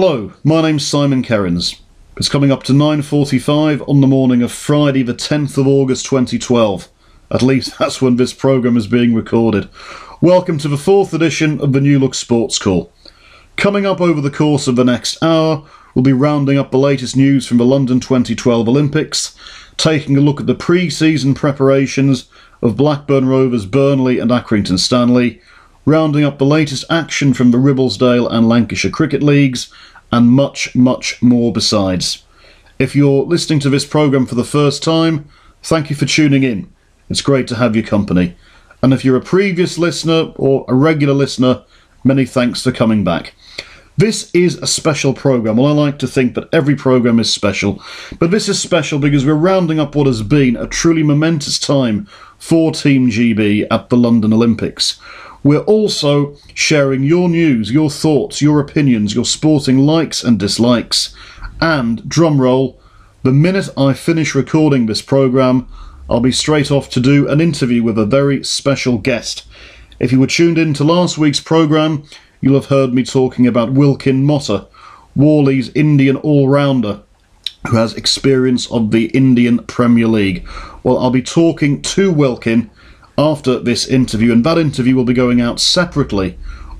Hello, my name's Simon Kerins. It's coming up to 9:45 on the morning of Friday the 10th of August 2012. At least that's when this program is being recorded. Welcome to the fourth edition of the New Look Sports Call. Coming up over the course of the next hour, we'll be rounding up the latest news from the London 2012 Olympics, taking a look at the pre-season preparations of Blackburn Rovers, Burnley and Accrington Stanley, rounding up the latest action from the Ribblesdale and Lancashire Cricket Leagues, and much, much more besides. If you're listening to this programme for the first time, thank you for tuning in. It's great to have your company. And if you're a previous listener or a regular listener, many thanks for coming back. This is a special programme. Well, I like to think that every programme is special, but this is special because we're rounding up what has been a truly momentous time for Team GB at the London Olympics. We're also sharing your news, your thoughts, your opinions, your sporting likes and dislikes. And, drumroll, the minute I finish recording this programme, I'll be straight off to do an interview with a very special guest. If you were tuned in to last week's programme, you'll have heard me talking about Wilkin Mota, Whalley's Indian all rounder, who has experience of the Indian Premier League. Well, I'll be talking to Wilkin after this interview, and that interview will be going out separately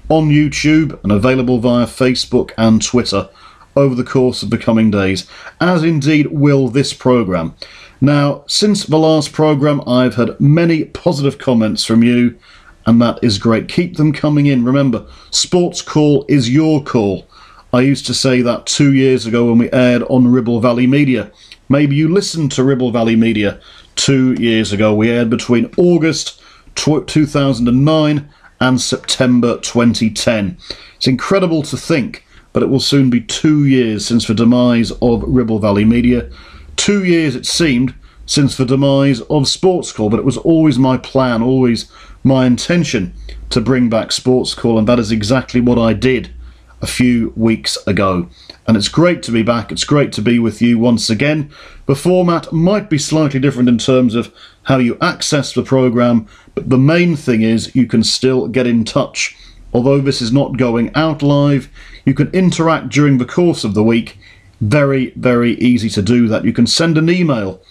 on YouTube and available via Facebook and Twitter over the course of the coming days, as indeed will this programme. Now, since the last programme, I've had many positive comments from you, and that is great. Keep them coming in. Remember, Sports Call is your call. I used to say that two years ago when we aired on Ribble Valley Media. Maybe you listened to Ribble Valley Media two years ago. We aired between August 2009 and September 2010. It's incredible to think, but it will soon be two years since the demise of Ribble Valley Media. Two years, it seemed, since the demise of Sports Call, but it was always my plan, always my intention to bring back Sports Call, and that is exactly what I did a few weeks ago. And it's great to be back. It's great to be with you once again. The format might be slightly different in terms of how you access the program, but the main thing is you can still get in touch. Although this is not going out live, you can interact during the course of the week. Very, very easy to do that. You can send an email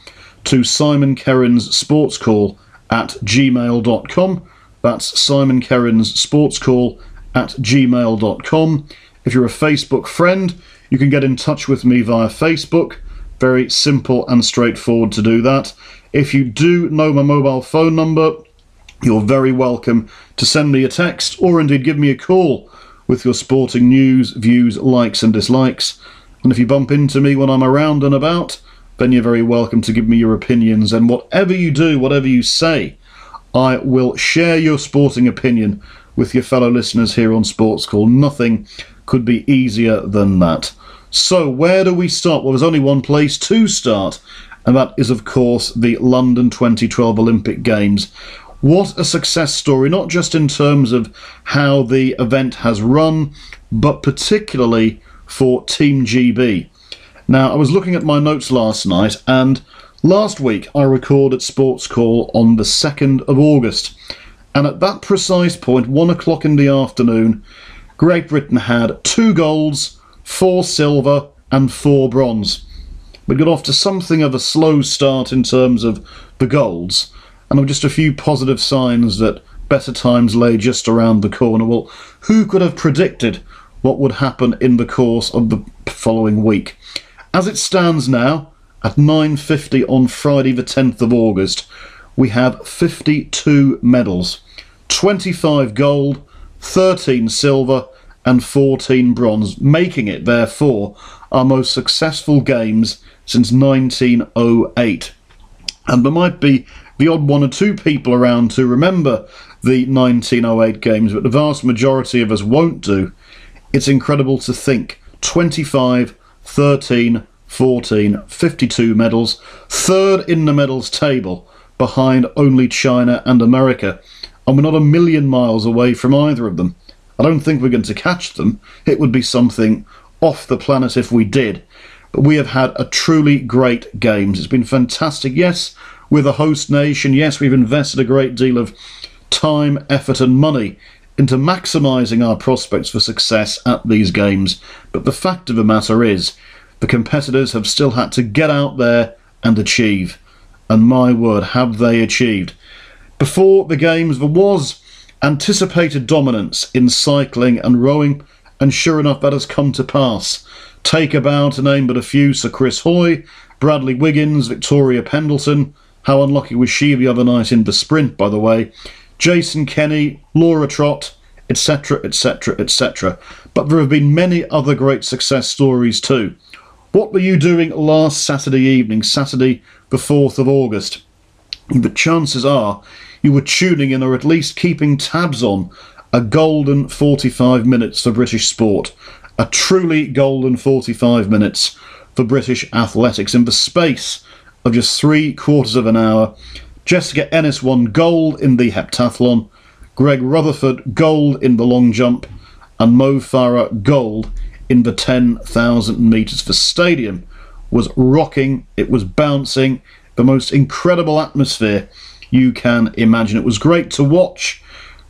to Simon Kerins Sports Call at gmail.com. That's Simon Kerins Sports Call at gmail.com. If you're a Facebook friend, you can get in touch with me via Facebook. Very simple and straightforward to do that. If you do know my mobile phone number, you're very welcome to send me a text or indeed give me a call with your sporting news, views, likes, and dislikes. And if you bump into me when I'm around and about, then you're very welcome to give me your opinions. And whatever you do, whatever you say, I will share your sporting opinion with your fellow listeners here on Sports Call. Nothing could be easier than that. So, where do we start? Well, there's only one place to start, and that is, of course, the London 2012 Olympic Games. What a success story, not just in terms of how the event has run, but particularly for Team GB. Now, I was looking at my notes last night, and last week I recorded Sports Call on the 2nd of August. And at that precise point, one o'clock in the afternoon, Great Britain had two golds, four silver, and four bronze. We got off to something of a slow start in terms of the golds, and there were just a few positive signs that better times lay just around the corner. Well, who could have predicted what would happen in the course of the following week? As it stands now, at 9.50 on Friday the 10th of August, we have 52 medals. 25 gold, 13 silver, and 14 bronze, making it, therefore, our most successful games since 1908. And there might be the odd one or two people around to remember the 1908 games, but the vast majority of us won't do. It's incredible to think 25, 13, 14, 52 medals, third in the medals table, behind only China and America and we're not a million miles away from either of them. I don't think we're going to catch them. It would be something off the planet if we did. But we have had a truly great games. It's been fantastic. Yes, we're the host nation. Yes, we've invested a great deal of time, effort, and money into maximising our prospects for success at these games, but the fact of the matter is, the competitors have still had to get out there and achieve. And my word, have they achieved? Before the games, there was anticipated dominance in cycling and rowing, and sure enough, that has come to pass. Take a bow to name but a few Sir Chris Hoy, Bradley Wiggins, Victoria Pendleton. How unlucky was she the other night in the sprint, by the way? Jason Kenny, Laura Trott, etc., etc., etc. But there have been many other great success stories too. What were you doing last Saturday evening, Saturday the 4th of August? The chances are you were tuning in or at least keeping tabs on a golden 45 minutes for British sport. A truly golden 45 minutes for British athletics in the space of just three quarters of an hour. Jessica Ennis won gold in the heptathlon, Greg Rutherford gold in the long jump, and Mo Farah gold in the 10,000 metres. The stadium was rocking, it was bouncing, the most incredible atmosphere you can imagine. It was great to watch,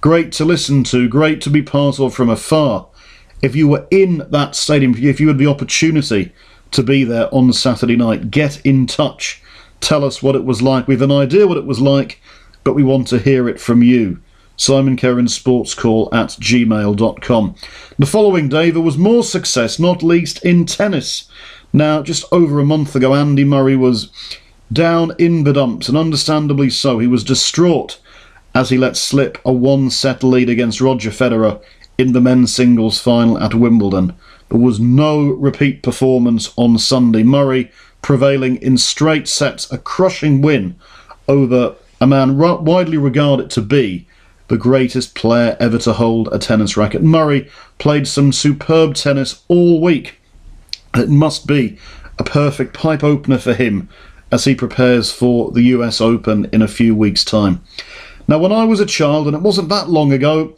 great to listen to, great to be part of from afar. If you were in that stadium, if you had the opportunity to be there on Saturday night, get in touch. Tell us what it was like. We've an idea what it was like, but we want to hear it from you. Simon Kerrin Sports Call at gmail.com. The following day, there was more success, not least in tennis. Now, just over a month ago, Andy Murray was down in the dumps, and understandably so. He was distraught as he let slip a one set lead against Roger Federer in the men's singles final at Wimbledon. There was no repeat performance on Sunday. Murray prevailing in straight sets, a crushing win over a man widely regarded to be the greatest player ever to hold a tennis racket. Murray played some superb tennis all week. It must be a perfect pipe opener for him as he prepares for the US Open in a few weeks' time. Now, when I was a child, and it wasn't that long ago,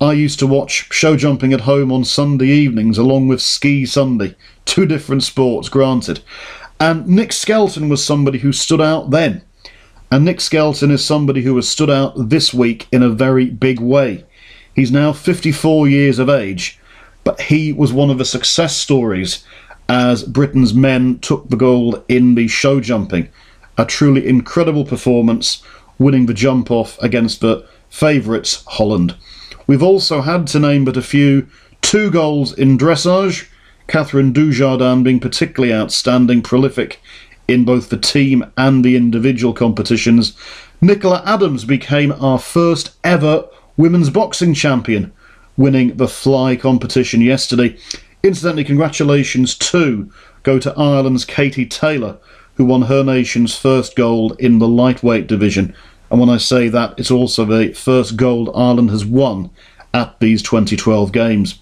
I used to watch show jumping at home on Sunday evenings along with Ski Sunday. Two different sports, granted. And Nick Skelton was somebody who stood out then. And Nick Skelton is somebody who has stood out this week in a very big way. He's now 54 years of age, but he was one of the success stories as Britain's men took the gold in the show jumping. A truly incredible performance, winning the jump off against the favourites, Holland. We've also had to name but a few two goals in dressage, Catherine Dujardin being particularly outstanding, prolific in both the team and the individual competitions. Nicola Adams became our first ever women's boxing champion, winning the fly competition yesterday. Incidentally, congratulations too go to Ireland's Katie Taylor, who won her nation's first gold in the lightweight division. And when I say that, it's also the first gold Ireland has won at these 2012 Games.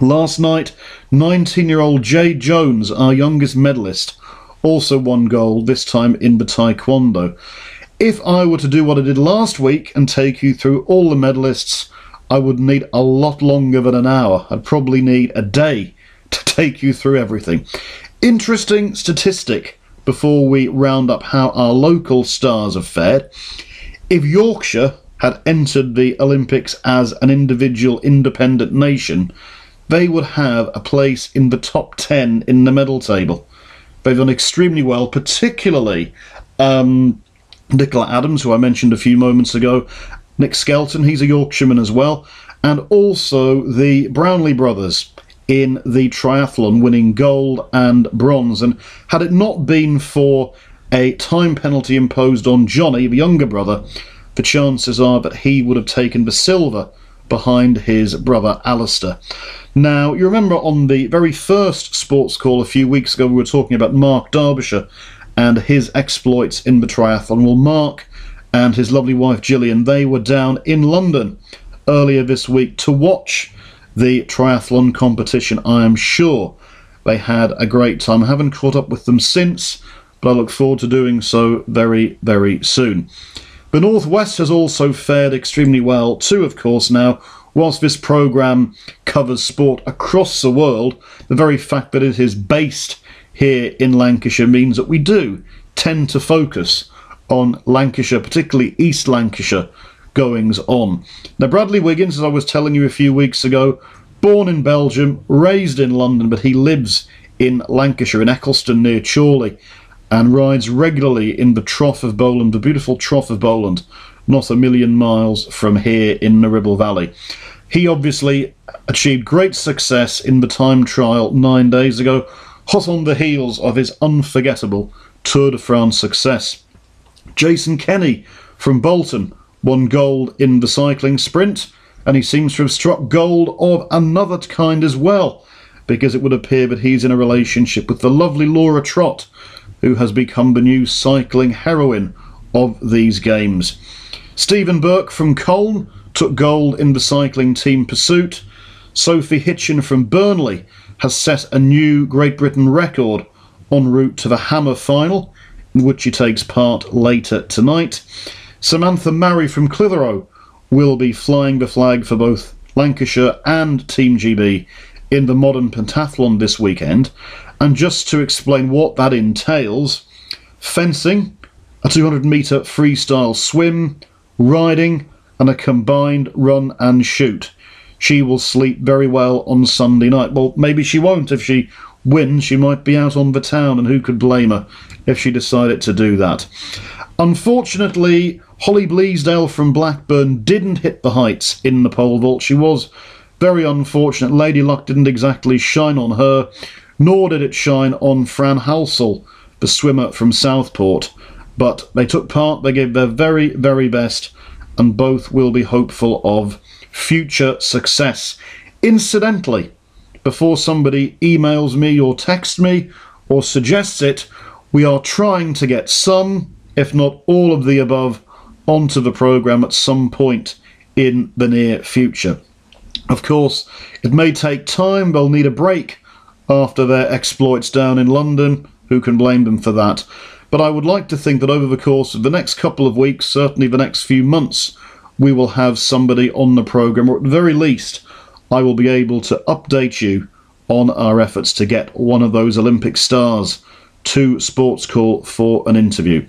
Last night, 19 year old Jade Jones, our youngest medalist, also won gold, this time in the Taekwondo. If I were to do what I did last week and take you through all the medalists I would need a lot longer than an hour. I'd probably need a day to take you through everything. Interesting statistic before we round up how our local stars have fared. If Yorkshire had entered the Olympics as an individual independent nation, they would have a place in the top 10 in the medal table. They've done extremely well, particularly um, Nicola Adams, who I mentioned a few moments ago, Nick Skelton, he's a Yorkshireman as well, and also the Brownlee brothers in the triathlon, winning gold and bronze. And had it not been for a time penalty imposed on Johnny, the younger brother, the chances are that he would have taken the silver behind his brother Alistair. Now, you remember on the very first sports call a few weeks ago, we were talking about Mark Derbyshire and his exploits in the triathlon. Well, Mark and his lovely wife Gillian, they were down in London earlier this week to watch the triathlon competition. I am sure they had a great time. I haven't caught up with them since, but I look forward to doing so very, very soon. The Northwest has also fared extremely well, too, of course, now. Whilst this programme covers sport across the world, the very fact that it is based here in Lancashire means that we do tend to focus on Lancashire, particularly East Lancashire, goings on. Now, Bradley Wiggins, as I was telling you a few weeks ago, born in Belgium, raised in London, but he lives in Lancashire, in Eccleston near Chorley, and rides regularly in the Trough of Bowland, the beautiful Trough of Bowland, not a million miles from here in the Ribble Valley. He obviously achieved great success in the time trial nine days ago, hot on the heels of his unforgettable Tour de France success. Jason Kenny from Bolton won gold in the cycling sprint, and he seems to have struck gold of another kind as well, because it would appear that he's in a relationship with the lovely Laura Trott, who has become the new cycling heroine of these games. Stephen Burke from Colne took gold in the cycling team pursuit. Sophie Hitchon from Burnley has set a new Great Britain record en route to the Hammer final, in which she takes part later tonight. Samantha Murray from Clitheroe will be flying the flag for both Lancashire and Team GB in the modern pentathlon this weekend. And just to explain what that entails fencing, a 200 metre freestyle swim, riding, and a combined run and shoot. She will sleep very well on Sunday night. Well, maybe she won't. If she wins, she might be out on the town, and who could blame her if she decided to do that? Unfortunately, Holly Bleasdale from Blackburn didn't hit the heights in the pole vault. She was very unfortunate. Lady Luck didn't exactly shine on her, nor did it shine on Fran Halsall, the swimmer from Southport. But they took part, they gave their very, very best, and both will be hopeful of future success. Incidentally, before somebody emails me or texts me or suggests it, we are trying to get some, if not all of the above, onto the programme at some point in the near future. Of course, it may take time, they'll need a break after their exploits down in London. Who can blame them for that? But I would like to think that over the course of the next couple of weeks, certainly the next few months, we will have somebody on the programme, or at the very least, I will be able to update you on our efforts to get one of those Olympic stars to Sports Call for an interview.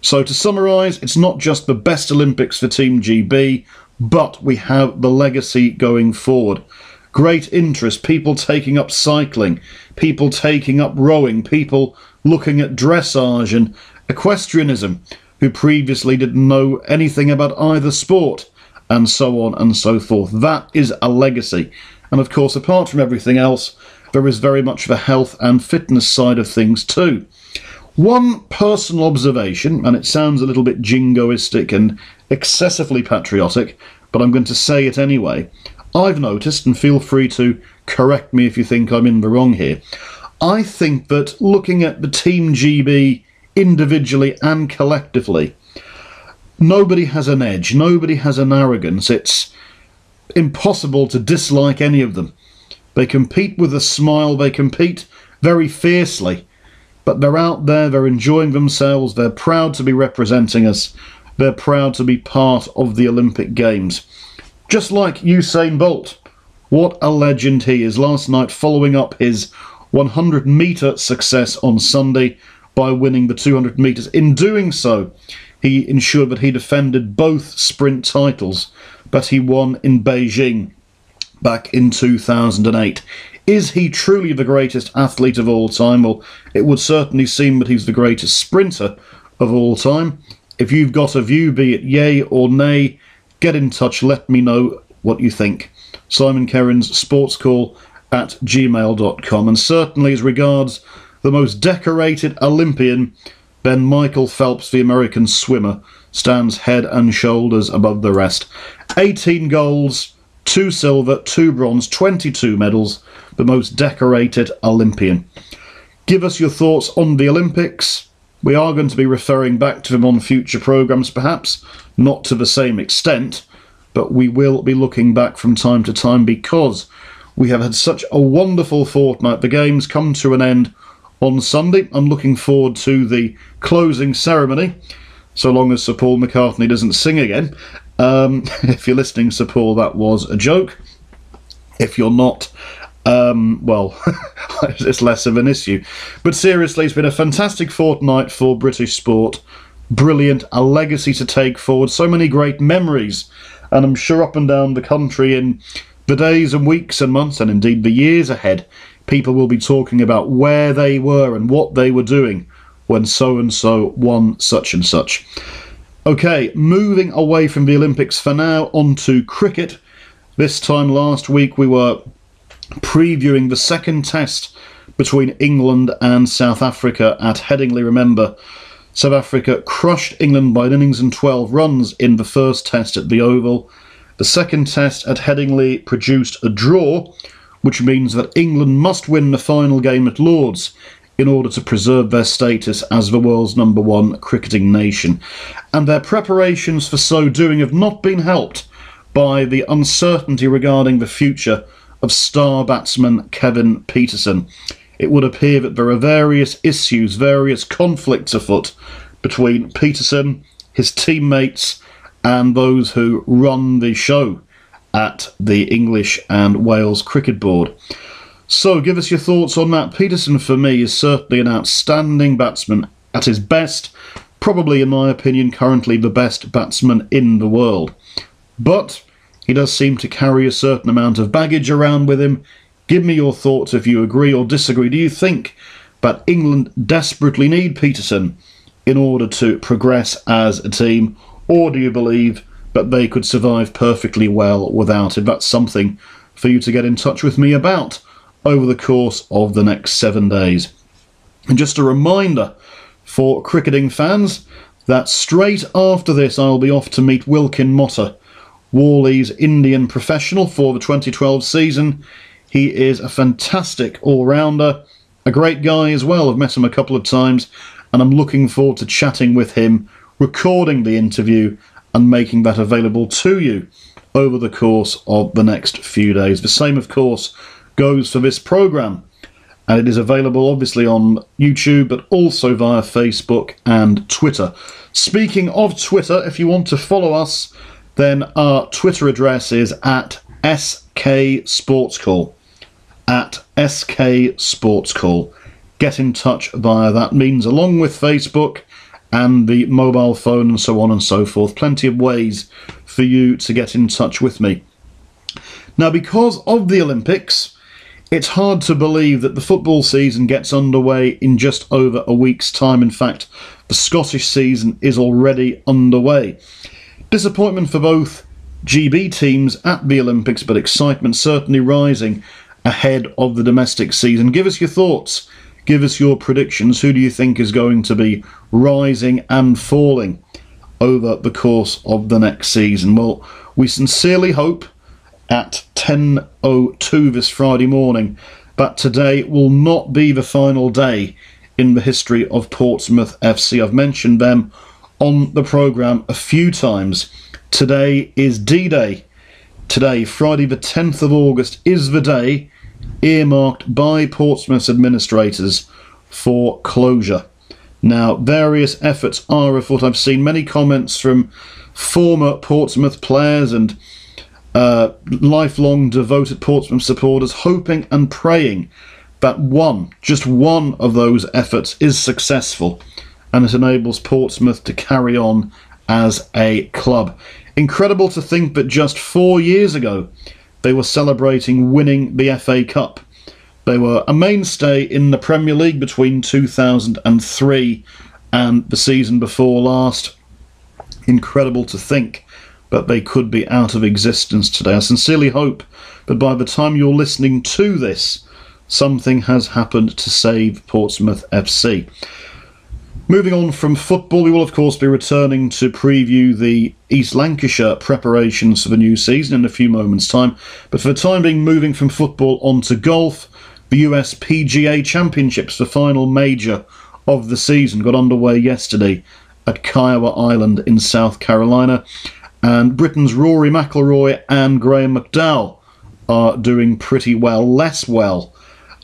So, to summarise, it's not just the best Olympics for Team GB, but we have the legacy going forward. Great interest, people taking up cycling, people taking up rowing, people looking at dressage and equestrianism, who previously didn't know anything about either sport, and so on and so forth. That is a legacy. And of course, apart from everything else, there is very much the health and fitness side of things too. One personal observation, and it sounds a little bit jingoistic and excessively patriotic, but I'm going to say it anyway. I've noticed, and feel free to correct me if you think I'm in the wrong here. I think that looking at the Team GB individually and collectively, nobody has an edge, nobody has an arrogance. It's impossible to dislike any of them. They compete with a smile, they compete very fiercely, but they're out there, they're enjoying themselves, they're proud to be representing us, they're proud to be part of the Olympic Games. Just like Usain Bolt. What a legend he is. Last night, following up his 100 metre success on Sunday by winning the 200 metres. In doing so, he ensured that he defended both sprint titles that he won in Beijing back in 2008. Is he truly the greatest athlete of all time? Well, it would certainly seem that he's the greatest sprinter of all time. If you've got a view, be it yay or nay, get in touch, let me know what you think. Simon Kerins, Sports Call at gmail.com. And certainly, as regards the most decorated Olympian, then Michael Phelps, the American swimmer, stands head and shoulders above the rest. 18 golds, 2 silver, 2 bronze, 22 medals, the most decorated Olympian. Give us your thoughts on the Olympics. We are going to be referring back to them on future programmes, perhaps, not to the same extent, but we will be looking back from time to time because we have had such a wonderful fortnight. The games come to an end on Sunday. I'm looking forward to the closing ceremony, so long as Sir Paul McCartney doesn't sing again. Um, if you're listening, Sir Paul, that was a joke. If you're not, um, well, it's less of an issue. But seriously, it's been a fantastic fortnight for British sport. brilliant, a legacy to take forward, so many great memories. And I'm sure up and down the country in the days and weeks and months, and indeed the years ahead, people will be talking about where they were and what they were doing when so and so won such and such. Okay, moving away from the Olympics for now, onto cricket. This time last week we were previewing the second test between England and South Africa at Headingley. Remember, South Africa crushed England by an innings and 12 runs in the first test at the Oval. The second test at Headingley produced a draw, which means that England must win the final game at Lords in order to preserve their status as the world's number one cricketing nation. And their preparations for so doing have not been helped by the uncertainty regarding the future of star batsman Kevin Pietersen. it would appear that there are various issues, various conflicts afoot between Peterson, his teammates, and those who run the show at the English and Wales Cricket Board. So, give us your thoughts on that. Pietersen, for me, is certainly an outstanding batsman at his best, probably, in my opinion, currently the best batsman in the world. But he does seem to carry a certain amount of baggage around with him. Give me your thoughts if you agree or disagree. Do you think that England desperately need Pietersen in order to progress as a team, or do you believe that they could survive perfectly well without him? That's something for you to get in touch with me about over the course of the next seven days. And just a reminder for cricketing fans that straight after this I'll be off to meet Wilkin Mota, Whalley's Indian professional for the 2012 season. He is a fantastic all rounder, a great guy as well. I've met him a couple of times, and I'm looking forward to chatting with him, recording the interview, and making that available to you over the course of the next few days. The same, of course, goes for this program, and it is available obviously on YouTube, but also via Facebook and Twitter. Speaking of Twitter, if you want to follow us, then our Twitter address is at SK Sports Call at SK Sports Call. Get in touch via that means, along with Facebook and the mobile phone and so on and so forth. Plenty of ways for you to get in touch with me. Now, because of the Olympics, it's hard to believe that the football season gets underway in just over a week's time. In fact, the Scottish season is already underway. Disappointment for both GB teams at the Olympics, but excitement certainly rising ahead of the domestic season. Give us your thoughts. Give us your predictions. Who do you think is going to be rising and falling over the course of the next season? Well, we sincerely hope at 10.02 this Friday morning But today will not be the final day in the history of Portsmouth FC. I've mentioned them on the programme a few times. Today is D Day. Today, Friday, the 10th of August, is the day earmarked by Portsmouth's administrators for closure. Now, various efforts are afoot. I've seen many comments from former Portsmouth players and uh, lifelong devoted Portsmouth supporters hoping and praying that one, just one of those efforts is successful and it enables Portsmouth to carry on as a club. Incredible to think that just four years ago they were celebrating winning the FA Cup. They were a mainstay in the Premier League between 2003 and the season before last. Incredible to think that they could be out of existence today. I sincerely hope that by the time you're listening to this, something has happened to save Portsmouth FC. Moving on from football, we will of course be returning to preview the East Lancashire preparations for the new season in a few moments' time. But for the time being, moving from football on to golf, the US PGA Championships, the final major of the season, got underway yesterday at Kiawah Island in South Carolina. And Britain's Rory McIlroy and Graeme McDowell are doing pretty well, less well.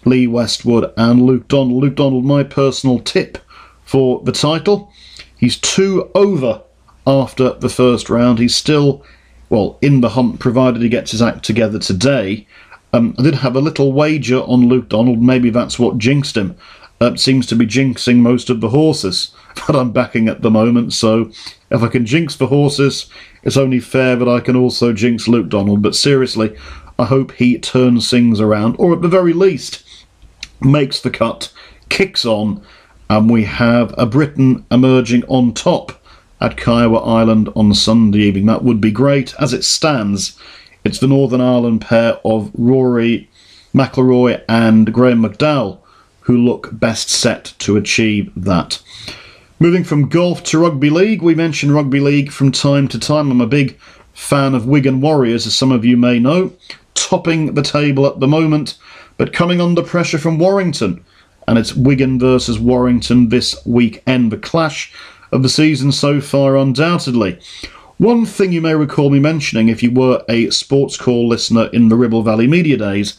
Lee Westwood and Luke Donald. Luke Donald, my personal tip for the title. He's two over after the first round. He's still, well, in the hunt, provided he gets his act together today. Um, I did have a little wager on Luke Donald. Maybe that's what jinxed him uh, seems to be jinxing most of the horses that I'm backing at the moment. So if I can jinx the horses, it's only fair that I can also jinx Luke Donald. But seriously, I hope he turns things around, or at the very least, makes the cut, kicks on, and we have a Briton emerging on top at Kiawah Island on Sunday evening. That would be great. As it stands, it's the Northern Ireland pair of Rory McIlroy and Graeme McDowell who look best set to achieve that. Moving from golf to rugby league, we mention rugby league from time to time. I'm a big fan of Wigan Warriors, as some of you may know, topping the table at the moment, but coming under pressure from Warrington. And it's Wigan versus Warrington this weekend, the clash of the season so far, undoubtedly. One thing you may recall me mentioning if you were a sports call listener in the Ribble Valley Media days,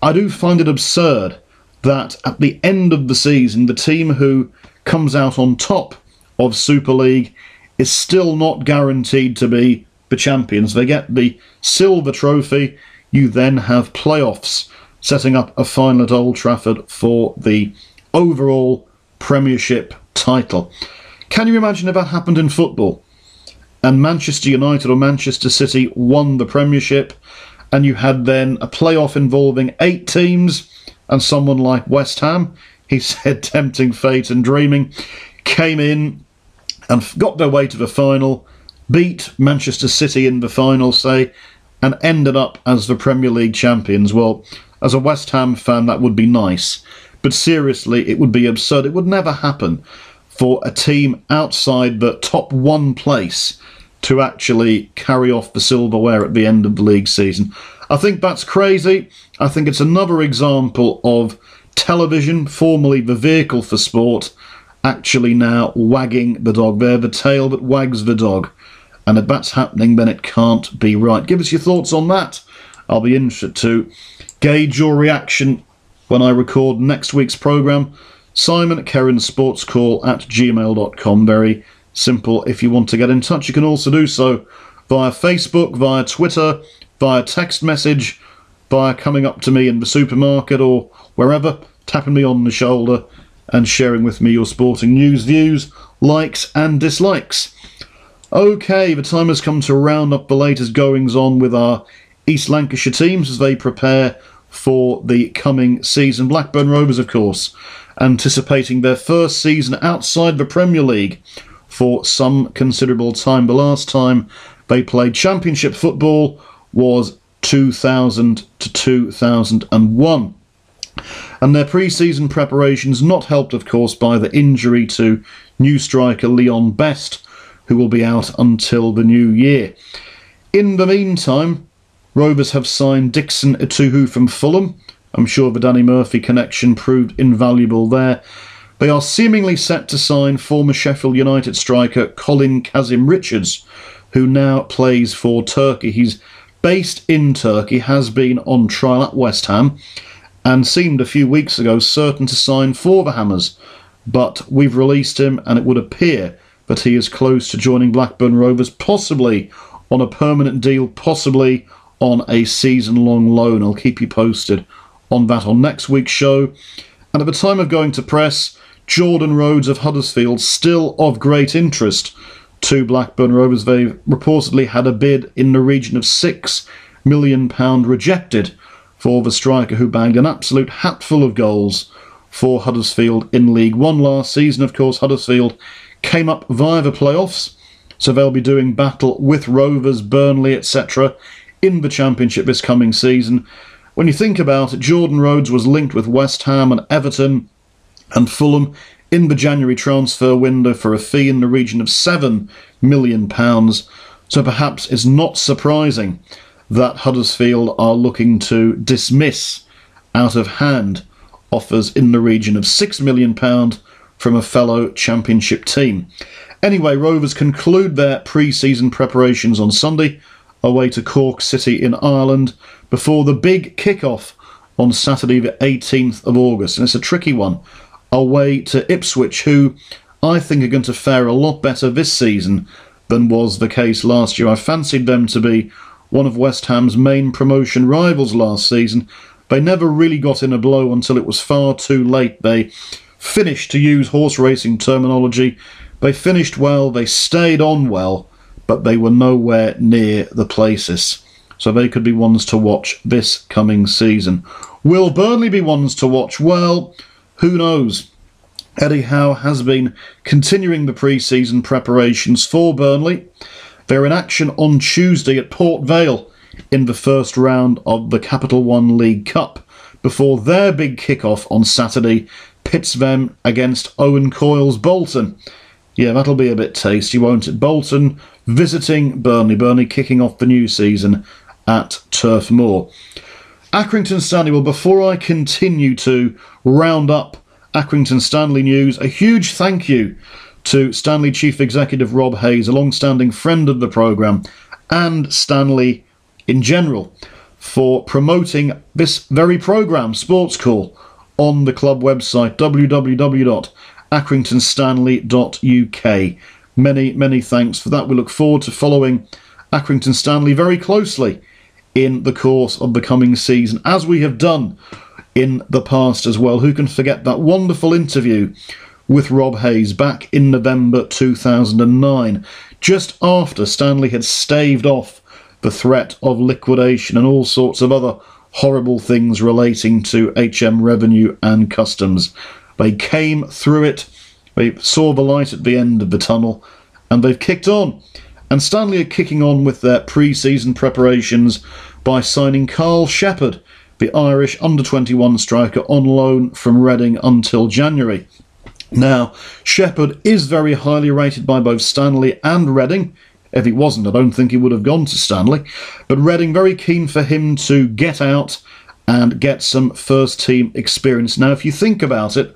I do find it absurd that at the end of the season, the team who comes out on top of Super League is still not guaranteed to be the champions. They get the silver trophy. You then have playoffs, setting up a final at Old Trafford for the overall Premiership title. Can you imagine if that happened in football? And Manchester United or Manchester City won the Premiership, and you had then a playoff involving eight teams and someone like West Ham, he said, tempting fate and dreaming, came in and got their way to the final, beat Manchester City in the final, say, and ended up as the Premier League champions. Well, as a West Ham fan, that would be nice. But seriously, it would be absurd. It would never happen for a team outside the top one place to actually carry off the silverware at the end of the league season. I think that's crazy. I think it's another example of television, formerly the vehicle for sport, actually now wagging the dog. They're the tail that wags the dog. And if that's happening, then it can't be right. Give us your thoughts on that. I'll be interested to gauge your reaction when I record next week's programme. Simon Kerrin Sports Call at gmail.com. Very simple. If you want to get in touch, you can also do so via Facebook, via Twitter, via text message, via coming up to me in the supermarket or wherever, tapping me on the shoulder and sharing with me your sporting news, views, likes, and dislikes. Okay, the time has come to round up the latest goings on with our East Lancashire teams as they prepare for the coming season. Blackburn Rovers, of course, anticipating their first season outside the Premier League for some considerable time. The last time they played Championship football was 2000 to 2001. And their pre season preparations not helped, of course, by the injury to new striker Leon Best, who will be out until the new year. In the meantime, Rovers have signed Dickson Etuhu from Fulham. I'm sure the Danny Murphy connection proved invaluable there. They are seemingly set to sign former Sheffield United striker Colin Kazim Richards, who now plays for Turkey. He's based in Turkey, has been on trial at West Ham and seemed a few weeks ago certain to sign for the Hammers. But we've released him, and it would appear that he is close to joining Blackburn Rovers, possibly on a permanent deal, possibly on a season long loan. I'll keep you posted on that on next week's show. And at the time of going to press, Jordan Rhodes of Huddersfield still of great interest to Blackburn Rovers. They reportedly had a bid in the region of £6 million rejected for the striker who banged an absolute hatful of goals for Huddersfield in League One last season. Of course, Huddersfield came up via the playoffs, so they'll be doing battle with Rovers, Burnley, etc. in the Championship this coming season. When you think about it, Jordan Rhodes was linked with West Ham and Everton and Fulham in the January transfer window for a fee in the region of £7 million. So perhaps it's not surprising that Huddersfield are looking to dismiss out of hand offers in the region of £6 million from a fellow Championship team. Anyway, Rovers conclude their pre season preparations on Sunday away to Cork City in Ireland before the big kick-off on Saturday, the 18th of August. And it's a tricky one away to Ipswich, who I think are going to fare a lot better this season than was the case last year. I fancied them to be one of West Ham's main promotion rivals last season. They never really got in a blow until it was far too late. They finished, to use horse racing terminology, they finished well, they stayed on well, but they were nowhere near the places. So they could be ones to watch this coming season. Will Burnley be ones to watch? Well, who knows? Eddie Howe has been continuing the pre season preparations for Burnley. They're in action on Tuesday at Port Vale in the first round of the Capital One League Cup before their big kick-off on Saturday pits them against Owen Coyle's Bolton. Yeah, that'll be a bit tasty, won't it? Bolton visiting Burnley. Burnley kicking off the new season at Turf Moor. Accrington Stanley, well, before I continue to round up Accrington Stanley news, a huge thank you to Stanley Chief Executive Rob Hayes, a long standing friend of the programme, and Stanley in general, for promoting this very programme, Sports Call, on the club website www.accringtonstanley.uk. Many, many thanks for that. We look forward to following Accrington Stanley very closely in the course of the coming season, as we have done in the past as well. Who can forget that wonderful interview with Rob Hayes back in November 2009, just after Stanley had staved off the threat of liquidation and all sorts of other horrible things relating to HM revenue and customs. They came through it, they saw the light at the end of the tunnel, and they've kicked on. And Stanley are kicking on with their pre season preparations by signing Karl Sheppard, the Irish under 21 striker, on loan from Reading until January. Now, Sheppard is very highly rated by both Stanley and Reading. If he wasn't, I don't think he would have gone to Stanley. But Reading very keen for him to get out and get some first team experience. Now, if you think about it,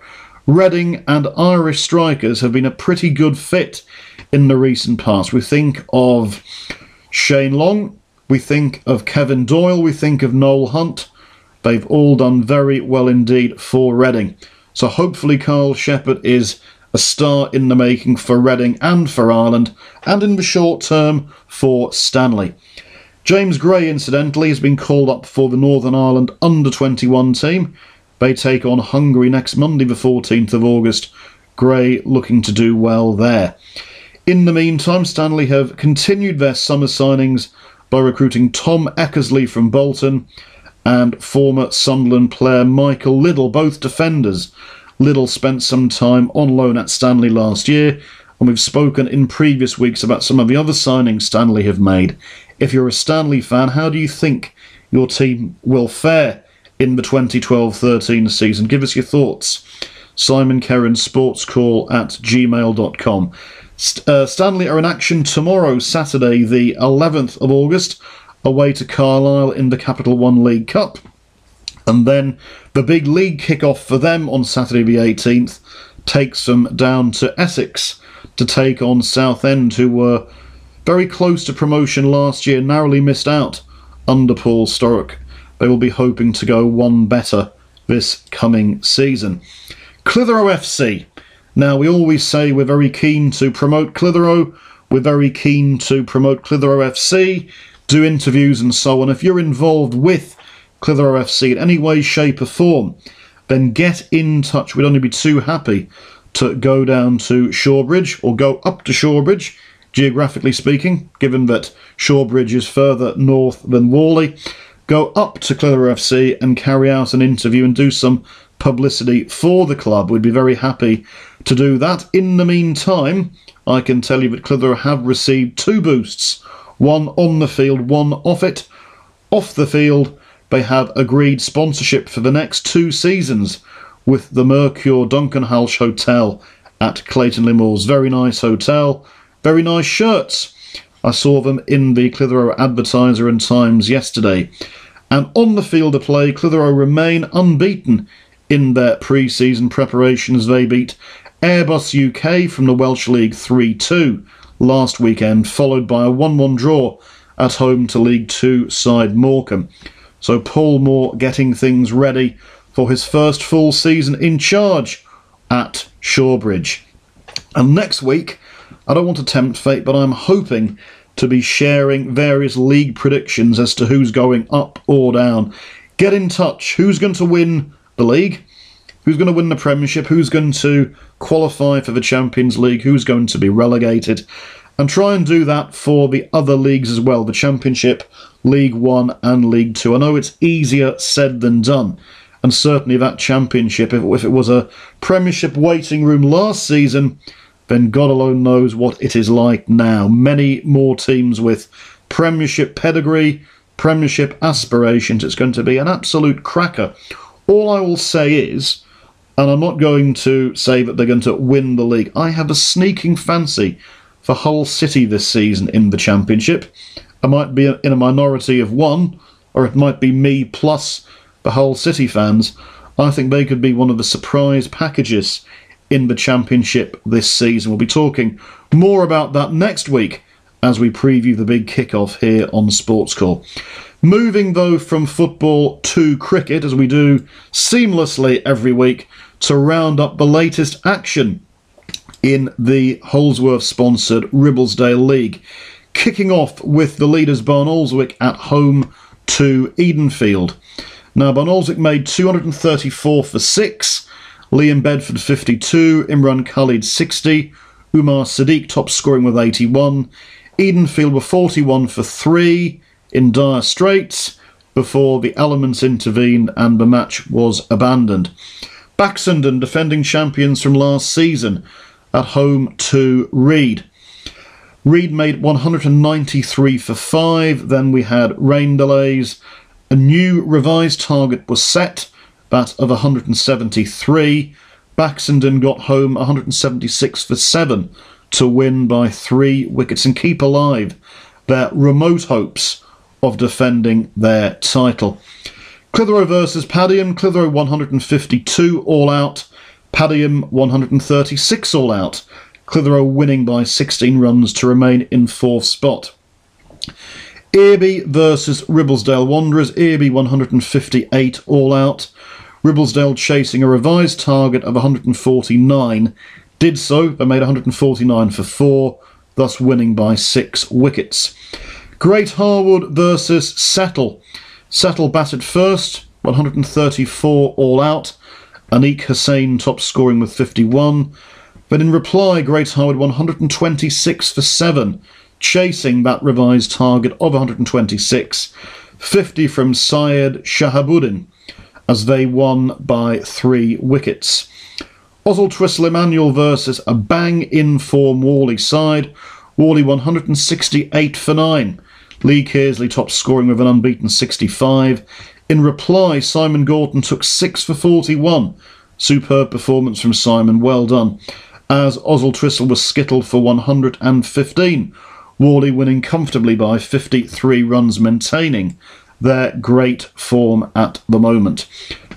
Reading and Irish strikers have been a pretty good fit in the recent past. We think of Shane Long, we think of Kevin Doyle, we think of Noel Hunt. They've all done very well indeed for Reading. So hopefully Karl Sheppard is a star in the making for Reading and for Ireland, and in the short term for Stanley. James Gray, incidentally, has been called up for the Northern Ireland under 21 team. They take on Hungary next Monday, the 14th of August. Gray looking to do well there. In the meantime, Stanley have continued their summer signings by recruiting Tom Eckersley from Bolton and former Sunderland player Michael Liddle, both defenders Liddle spent some time on loan at Stanley last year, and we've spoken in previous weeks about some of the other signings Stanley have made. If you're a Stanley fan, how do you think your team will fare in the 2012 13 season? Give us your thoughts. Simon Kerrin, sportscall at gmail.com. Uh, Stanley are in action tomorrow, Saturday, the 11th of August, away to Carlisle in the Capital One League Cup. And then the big league kick-off for them on Saturday the 18th takes them down to Essex to take on Southend, who were very close to promotion last year, narrowly missed out under Paul Sturrock. They will be hoping to go one better this coming season. Clitheroe FC. Now, we always say we're very keen to promote Clitheroe. We're very keen to promote Clitheroe FC, do interviews and so on. If you're involved with Clitheroe FC in any way, shape, or form, then get in touch. We'd only be too happy to go down to Shawbridge or go up to Shawbridge, geographically speaking, given that Shawbridge is further north than Whalley. Go up to Clitheroe FC and carry out an interview and do some publicity for the club. We'd be very happy to do that. In the meantime, I can tell you that Clitheroe have received two boosts one on the field, one off it. Off the field, they have agreed sponsorship for the next two seasons with the Mercure Dunkenhalgh Hotel at Clayton Moors. Very nice hotel, very nice shirts. I saw them in the Clitheroe Advertiser and Times yesterday. And on the field of play, Clitheroe remain unbeaten in their pre season preparations. They beat Airbus UK from the Welsh League 3 2 last weekend, followed by a 1 1 draw at home to League 2 side Morecambe. So Paul Moore getting things ready for his first full season in charge at Shawbridge. And next week, I don't want to tempt fate, but I'm hoping to be sharing various league predictions as to who's going up or down. Get in touch. Who's going to win the league? who's going to win the Premiership, who's going to qualify for the Champions League, who's going to be relegated, and try and do that for the other leagues as well the Championship, League One, and League Two. I know it's easier said than done, and certainly that Championship, if, it was a Premiership waiting room last season, then God alone knows what it is like now. Many more teams with Premiership pedigree, Premiership aspirations. It's going to be an absolute cracker. All I will say is, and I'm not going to say that they're going to win the league, I have a sneaking fancy for Hull City this season in the Championship. I might be in a minority of one, or it might be me plus the Hull City fans. I think they could be one of the surprise packages in the Championship this season. We'll be talking more about that next week as we preview the big kick-off here on Sports Call. Moving though from football to cricket, as we do seamlessly every week, to round up the latest action in the Holsworth sponsored Ribblesdale League. Kicking off with the leaders Barnoldswick at home to Edenfield. Now, Barnoldswick made 234 for 6, Liam Bedford 52, Imran Khalid 60, Umar Sadiq top scoring with 81, Edenfield were 41 for 3 in dire straits before the elements intervened and the match was abandoned. Baxenden, defending champions from last season, at home to Reed. Reed made 193 for 5. Then we had rain delays. A new revised target was set, that of 173. Baxenden got home 176 for 7 to win by three wickets and keep alive their remote hopes of defending their title. Clitheroe versus Padiham, Clitheroe 152 all out, Padiham 136 all out, Clitheroe winning by 16 runs to remain in fourth spot. Earby versus Ribblesdale Wanderers, Earby 158 all out, Ribblesdale chasing a revised target of 149 did so, they made 149 for 4, thus winning by 6 wickets. Great Harwood versus Settle. Settle batted first, 134 all out. Anik Hussain top scoring with 51. But in reply, Great Harwood 126 for 7, chasing that revised target of 126. 50 from Syed Shahabuddin as they won by three wickets. Oswald Immanuel versus a bang in form Whalley side. Whalley 168 for 9. Lee Kearsley top scoring with an unbeaten 65. In reply, Simon Gorton took 6 for 41. Superb performance from Simon, well done. As Oswaldtwistle was skittled for 115. Whalley winning comfortably by 53 runs, maintaining their great form at the moment.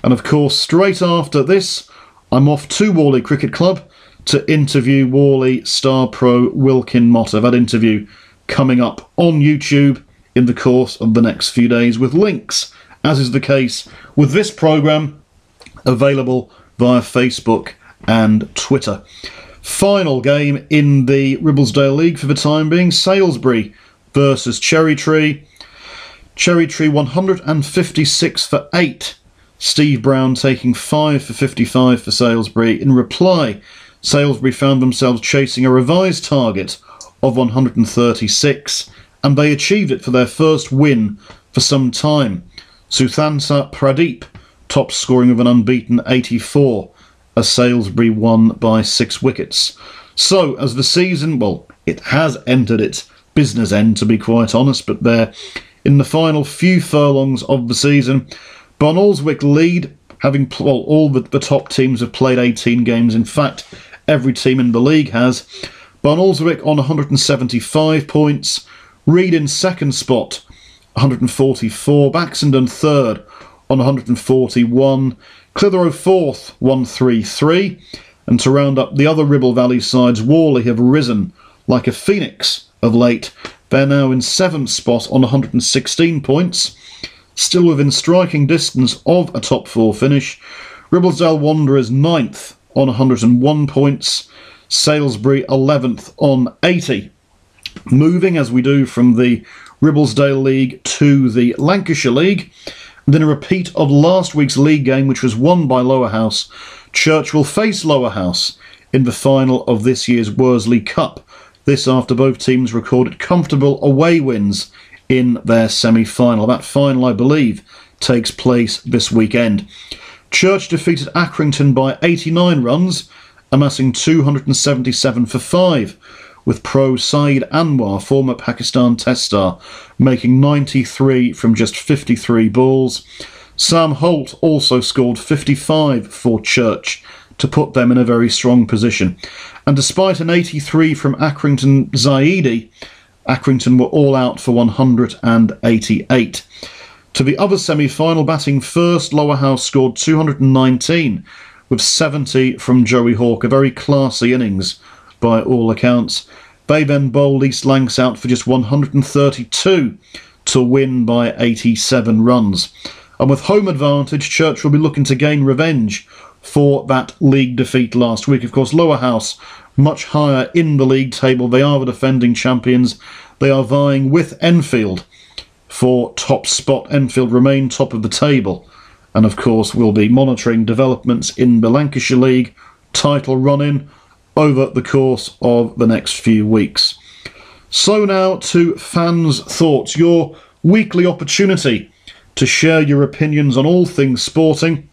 And of course, straight after this, I'm off to Whalley Cricket Club to interview Whalley star pro Wilkin Mota. That interview coming up on YouTube in the course of the next few days with links, as is the case with this programme, available via Facebook and Twitter. Final game in the Ribblesdale League for the time being Salesbury versus Cherry Tree. Cherry Tree 156 for 8 Steve Brown taking 5 for 55 for Salesbury. In reply, Salesbury found themselves chasing a revised target of 136, and they achieved it for their first win for some time. Suthansa Pradeep, top scoring of an unbeaten 84, as Salesbury won by six wickets. So, as the season, well, it has entered its business end, to be quite honest, but they're in the final few furlongs of the season. Barnoldswick lead, having well, all the, the top teams have played 18 games. In fact, every team in the league has. Barnoldswick on 175 points. Reed in second spot, 144. Baxenden third on 141. Clitheroe fourth, 133. And to round up the other Ribble Valley sides, Whalley have risen like a phoenix of late. They're now in seventh spot on 116 points still within striking distance of a top four finish. Ribblesdale Wanderers ninth on 101 points, Salesbury 11th on 80. Moving as we do from the Ribblesdale League to the Lancashire League, in a repeat of last week's league game, which was won by Lower House, Church will face Lower House in the final of this year's Worsley Cup. This after both teams recorded comfortable away wins in their semi final. That final, I believe, takes place this weekend. Church defeated Accrington by 89 runs, amassing 277 for 5, with pro Saeed Anwar, former Pakistan Test star, making 93 from just 53 balls. Sam Holt also scored 55 for Church to put them in a very strong position. And despite an 83 from Accrington Zaidi, Accrington were all out for 188. To the other semi final, batting first, Lower House scored 219 with 70 from Joey Hawke, a very classy innings by all accounts. They then bowled East Lancs out for just 132 to win by 87 runs. And with home advantage, Church will be looking to gain revenge for that league defeat last week. Of course, Lower House much higher in the league table. They are the defending champions. They are vying with Enfield for top spot. Enfield remain top of the table. And of course, we'll be monitoring developments in the Lancashire League title run in over the course of the next few weeks. So, now to fans' thoughts, your weekly opportunity to share your opinions on all things sporting,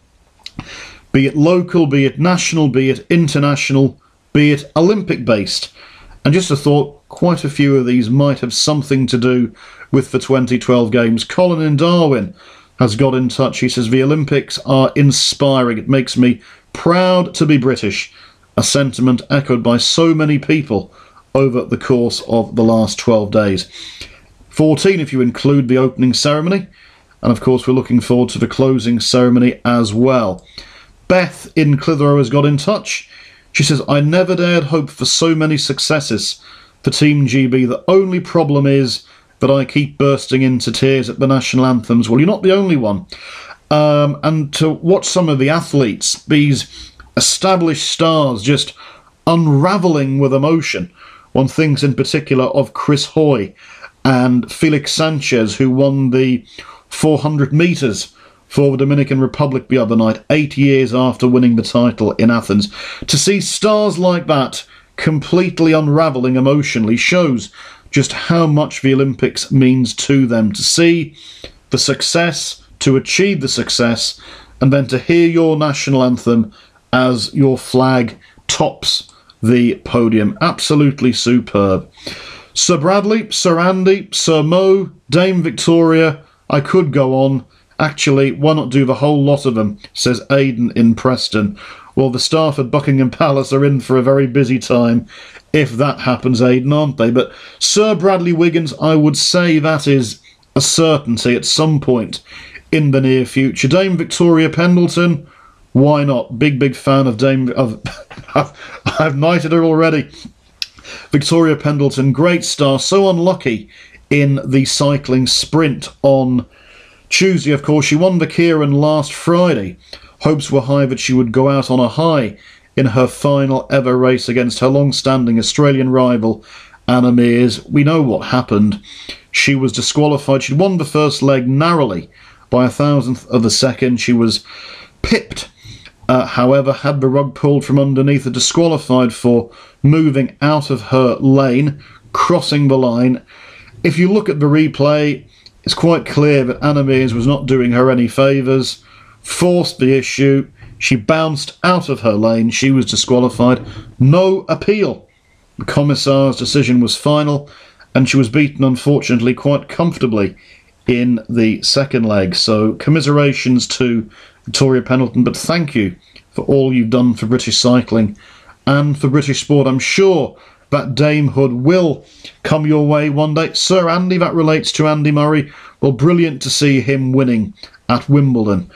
be it local, be it national, be it international, be it Olympic based. And just a thought, quite a few of these might have something to do with the 2012 Games. Colin in Darwin has got in touch. He says, The Olympics are inspiring. It makes me proud to be British. A sentiment echoed by so many people over the course of the last 12 days. 14 if you include the opening ceremony. And of course, we're looking forward to the closing ceremony as well. Beth in Clitheroe has got in touch. She says, I never dared hope for so many successes for Team GB. The only problem is that I keep bursting into tears at the national anthems. Well, you're not the only one. Um, and to watch some of the athletes, these established stars, just unravelling with emotion. One thinks in particular of Chris Hoy and Felix Sanchez, who won the 400 metres for the Dominican Republic the other night, eight years after winning the title in Athens. To see stars like that completely unravelling emotionally shows just how much the Olympics means to them. To see the success, to achieve the success, and then to hear your national anthem as your flag tops the podium. Absolutely superb. Sir Bradley, Sir Andy, Sir Mo, Dame Victoria, I could go on. Actually, why not do the whole lot of them, says Aidan in Preston. Well, the staff at Buckingham Palace are in for a very busy time if that happens, Aidan, aren't they? But Sir Bradley Wiggins, I would say that is a certainty at some point in the near future. Dame Victoria Pendleton, why not? Big, big fan of Dame. Of, I've, I've knighted her already. Victoria Pendleton, great star, so unlucky in the cycling sprint on Tuesday, of course, she won the Keirin last Friday. Hopes were high that she would go out on a high in her final ever race against her long standing Australian rival, Anna Meares. We know what happened. She was disqualified. She'd won the first leg narrowly by a thousandth of a second. She was pipped, uh, however, had the rug pulled from underneath her, disqualified for moving out of her lane, crossing the line. If you look at the replay, it's quite clear that Anna Meares was not doing her any favours, forced the issue, she bounced out of her lane, she was disqualified, no appeal. The commissar's decision was final, and she was beaten, unfortunately, quite comfortably in the second leg. So, commiserations to Victoria Pendleton, but thank you for all you've done for British cycling and for British sport. I'm sure that damehood will come your way one day. Sir Andy, that relates to Andy Murray. Well, brilliant to see him winning at Wimbledon.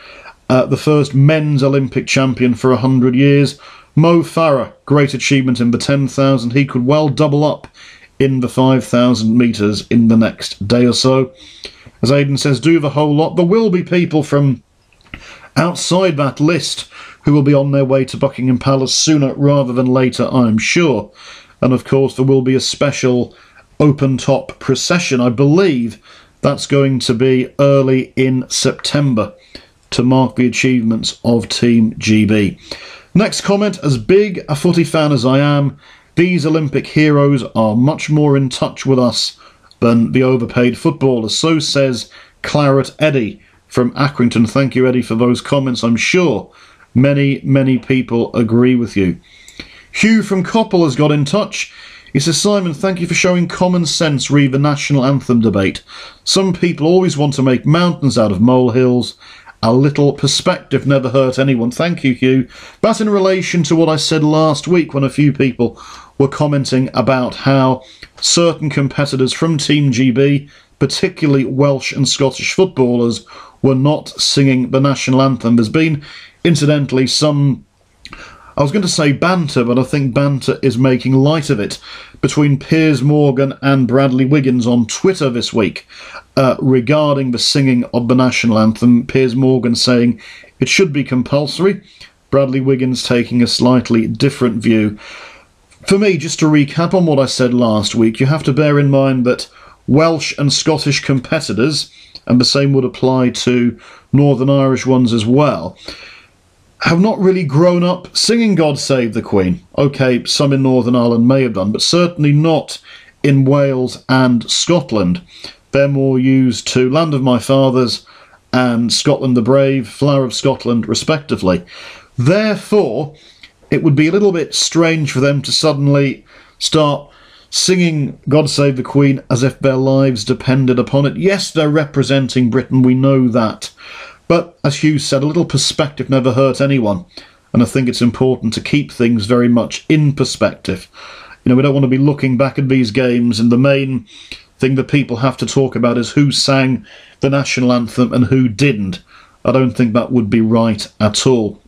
Uh, the first men's Olympic champion for 100 years. Mo Farah, great achievement in the 10,000. He could well double up in the 5,000 metres in the next day or so. As Aidan says, do the whole lot. There will be people from outside that list who will be on their way to Buckingham Palace sooner rather than later, I'm sure and of course there will be a special open top procession. I believe That's going to be early in September to mark the achievements of Team GB. Next comment As big a footy fan as I am, these Olympic heroes are much more in touch with us than the overpaid footballers. So says Claret Eddie from Accrington. Thank you, Eddie, for those comments. I'm sure many, many people agree with you. Hugh from Coppull has got in touch. He says, Simon, thank you for showing common sense re the national anthem debate. Some people always want to make mountains out of molehills. A little perspective never hurt anyone. Thank you, Hugh. But in relation to what I said last week when a few people were commenting about how certain competitors from Team GB, particularly Welsh and Scottish footballers, were not singing the national anthem. There's been, incidentally, some I was going to say banter, but I think banter is making light of it between Piers Morgan and Bradley Wiggins on Twitter this week uh, regarding the singing of the national anthem. Piers Morgan saying it should be compulsory, Bradley Wiggins taking a slightly different view. For me, just to recap on what I said last week, you have to bear in mind that Welsh and Scottish competitors, and the same would apply to Northern Irish ones as well, have not really grown up singing God Save the Queen. Okay, some in Northern Ireland may have done, but certainly not in Wales and Scotland. They're more used to Land of My Fathers and Scotland the Brave, Flower of Scotland, respectively. Therefore, it would be a little bit strange for them to suddenly start singing God Save the Queen as if their lives depended upon it. Yes, they're representing Britain, we know that. But as Hugh said, a little perspective never hurt anyone. And I think it's important to keep things very much in perspective. You know, we don't want to be looking back at these games, and the main thing that people have to talk about is who sang the national anthem and who didn't. I don't think that would be right at all.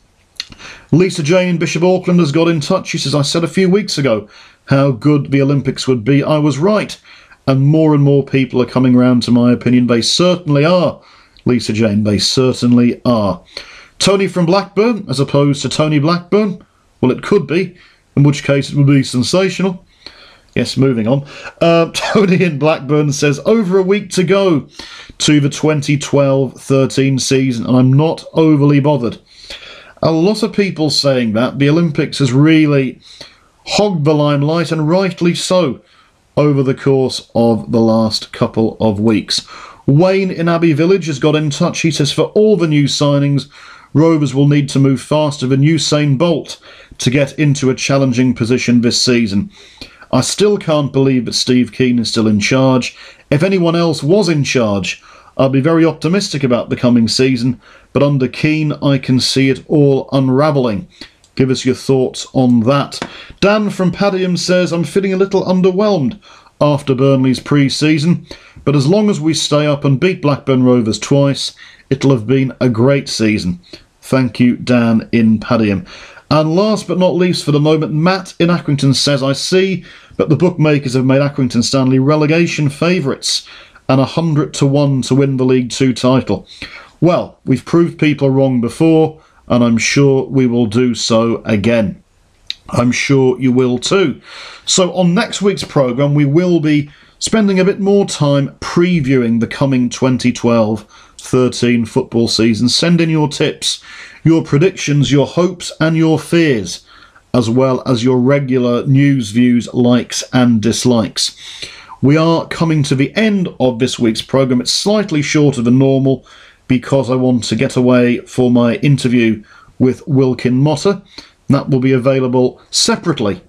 Lisa Jane Bishop Auckland has got in touch. She says, I said a few weeks ago how good the Olympics would be. I was right. And more and more people are coming round to my opinion. They certainly are, Lisa Jane. They certainly are. Tony from Blackburn, as opposed to Tony Blackburn? Well, it could be, in which case it would be sensational. Yes, moving on. Uh, Tony in Blackburn says, over a week to go to the 2012 13 season, and I'm not overly bothered a lot of people saying that the Olympics has really hogged the limelight, and rightly so, over the course of the last couple of weeks. Wayne in Abbey Village has got in touch. He says, For all the new signings, Rovers will need to move faster than Usain Bolt to get into a challenging position this season. I still can't believe that Steve Kean is still in charge. If anyone else was in charge, I'd be very optimistic about the coming season, but under Kean, I can see it all unravelling. Give us your thoughts on that. Dan from Padiham says, I'm feeling a little underwhelmed after Burnley's pre season, but as long as we stay up and beat Blackburn Rovers twice, it'll have been a great season. Thank you, Dan in Padiham. And last but not least for the moment, Matt in Accrington says, I see that the bookmakers have made Accrington Stanley relegation favourites and 100 to 1 to win the League Two title. Well, we've proved people wrong before, and I'm sure we will do so again. I'm sure you will too. So, on next week's programme, we will be spending a bit more time previewing the coming 2012 13 football season. Send in your tips, your predictions, your hopes, and your fears, as well as your regular news, views, likes, and dislikes. We are coming to the end of this week's programme. It's slightly shorter than normal because I want to get away for my interview with Wilkin Mota. That will be available separately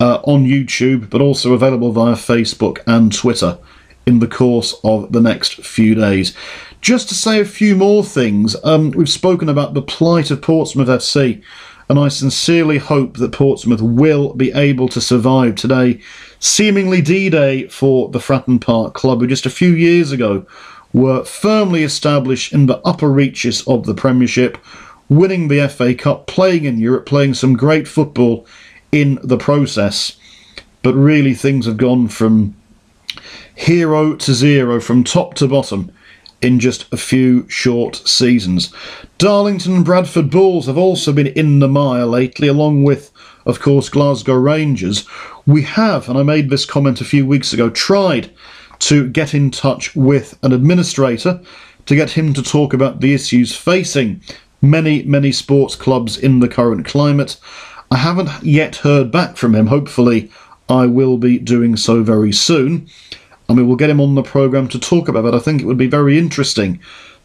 uh, on YouTube, but also available via Facebook and Twitter in the course of the next few days. Just to say a few more things, um, we've spoken about the plight of Portsmouth FC, and I sincerely hope that Portsmouth will be able to survive today seemingly D-Day for the Fratton Park Club, who just a few years ago were firmly established in the upper reaches of the Premiership, winning the FA Cup, playing in Europe, playing some great football in the process. But really, things have gone from hero to zero, from top to bottom, in just a few short seasons. Darlington and Bradford Bulls have also been in the mire lately, along with, of course, Glasgow Rangers, we have, and I made this comment a few weeks ago, tried to get in touch with an administrator to get him to talk about the issues facing many, many sports clubs in the current climate. I haven't yet heard back from him. Hopefully, I will be doing so very soon. And we will get him on the programme to talk about that. I think it would be very interesting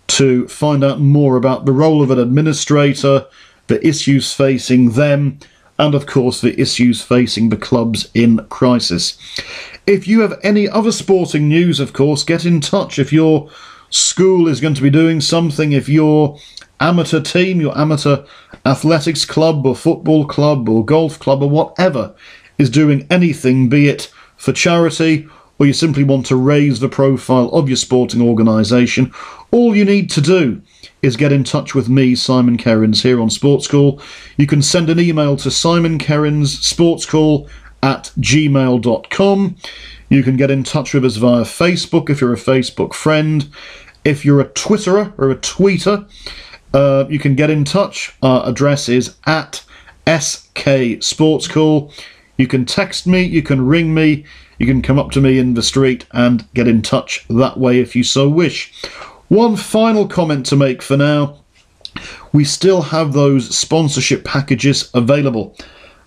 to find out more about the role of an administrator, the issues facing them, and of course the issues facing the clubs in crisis. If you have any other sporting news, of course, get in touch. If your school is going to be doing something, if your amateur team, your amateur athletics club or football club or golf club or whatever is doing anything, be it for charity or you simply want to raise the profile of your sporting organisation, all you need to do is get in touch with me, Simon Kerins, here on Sports Call. You can send an email to Simon Kerins Sports Call at gmail.com. You can get in touch with us via Facebook if you're a Facebook friend. If you're a Twitterer or a tweeter, uh, you can get in touch. Our address is at SK Sports Call. You can text me, you can ring me, you can come up to me in the street and get in touch that way if you so wish. One final comment to make for now. We still have those sponsorship packages available,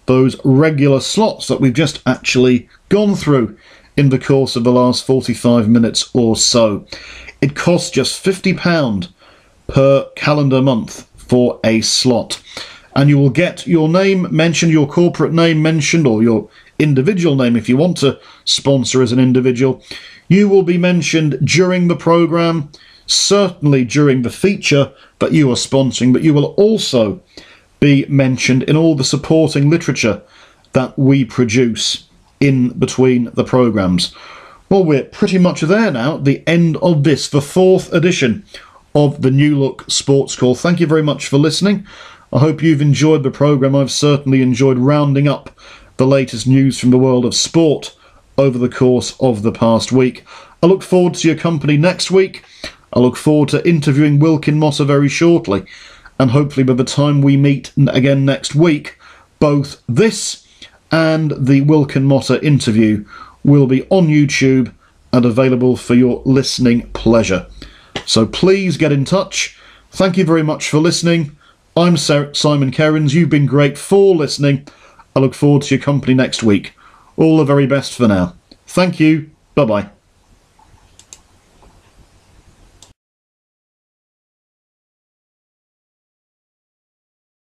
those regular slots that we've just actually gone through in the course of the last 45 minutes or so. It costs just £50 per calendar month for a slot. And you will get your name mentioned, your corporate name mentioned, or your individual name if you want to sponsor as an individual. You will be mentioned during the program certainly during the feature that you are sponsoring, but you will also be mentioned in all the supporting literature that we produce in between the programs. Well, we're pretty much there now, the end of this, the fourth edition of the New Look Sports Call. Thank you very much for listening. I hope you've enjoyed the program. I've certainly enjoyed rounding up the latest news from the world of sport over the course of the past week. I look forward to your company next week. I look forward to interviewing Wilkin Mota very shortly, and hopefully by the time we meet again next week, both this and the Wilkin Mota interview will be on YouTube and available for your listening pleasure. So please get in touch. Thank you very much for listening. I'm Simon Kerins. You've been great for listening. I look forward to your company next week. All the very best for now. Thank you. Bye bye.